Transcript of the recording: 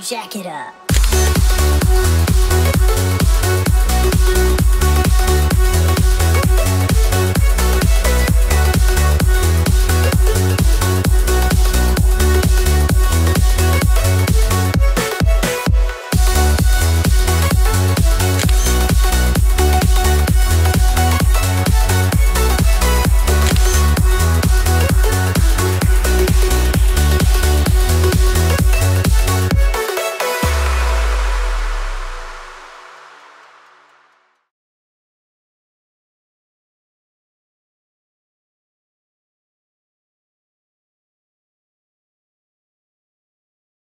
Jack it up.